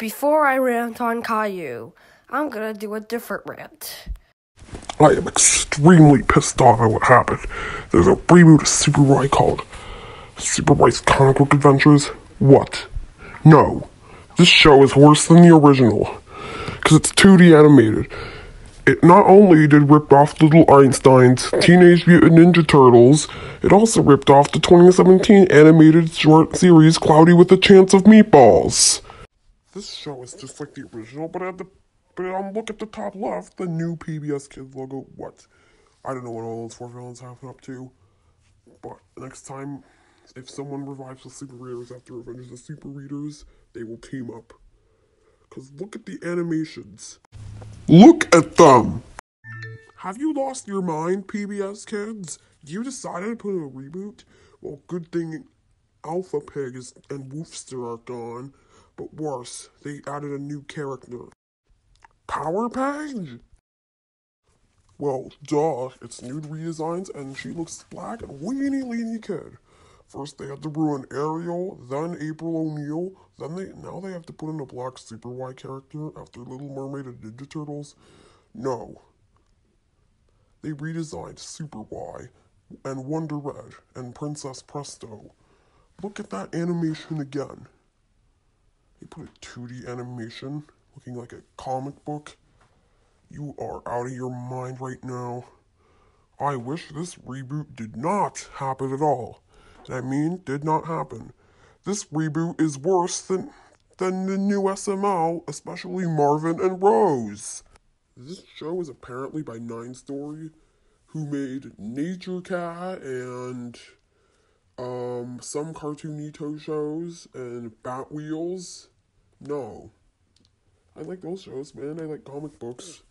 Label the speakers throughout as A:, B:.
A: Before I rant on Caillou, I'm gonna do a different rant.
B: I am extremely pissed off at what happened. There's a reboot of Super Why called Super Why's Comic Book Adventures. What? No. This show is worse than the original. Because it's 2D animated. It not only did rip off Little Einsteins Teenage Mutant Ninja Turtles, it also ripped off the 2017 animated short series Cloudy with a Chance of Meatballs. This show is just like the original, but at the but look at the top left, the new PBS Kids logo. What? I don't know what all those four villains have up to. But next time, if someone revives the Super Readers after Avengers the Super Readers, they will team up. Cause look at the animations. Look at them! Have you lost your mind, PBS kids? You decided to put in a reboot? Well, good thing Alpha Pig is, and Woofster are gone. But worse, they added a new character. Power Page? Well, duh, it's nude redesigns and she looks black and weeny weeny kid. First they had to ruin Ariel, then April O'Neil, then they now they have to put in a black Super Why character after Little Mermaid and Ninja Turtles. No. They redesigned Super Why and Wonder Red and Princess Presto. Look at that animation again. Put a 2D animation looking like a comic book. You are out of your mind right now. I wish this reboot did not happen at all. And I mean, did not happen. This reboot is worse than than the new SML, especially Marvin and Rose. This show is apparently by Nine Story, who made Nature Cat and um some Cartoonito shows and Batwheels. No. I like those shows, man. I like comic books.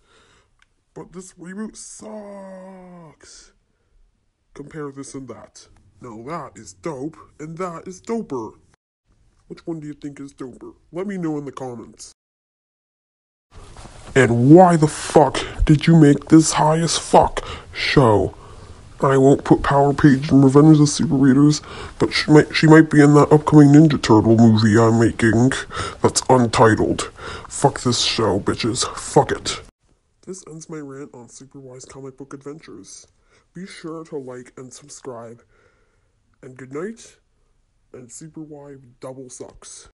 B: But this reboot sucks. Compare this and that. Now that is dope, and that is doper. Which one do you think is doper? Let me know in the comments. And why the fuck did you make this high as fuck show? I won't put Power Page in Revenge of the Super Readers, but she might she might be in that upcoming Ninja Turtle movie I'm making that's untitled. Fuck this show, bitches. Fuck it. This ends my rant on Super Why's comic book adventures. Be sure to like and subscribe. And good night. And Super Why double sucks.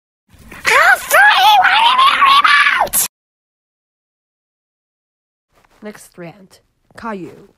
A: Next rant Caillou.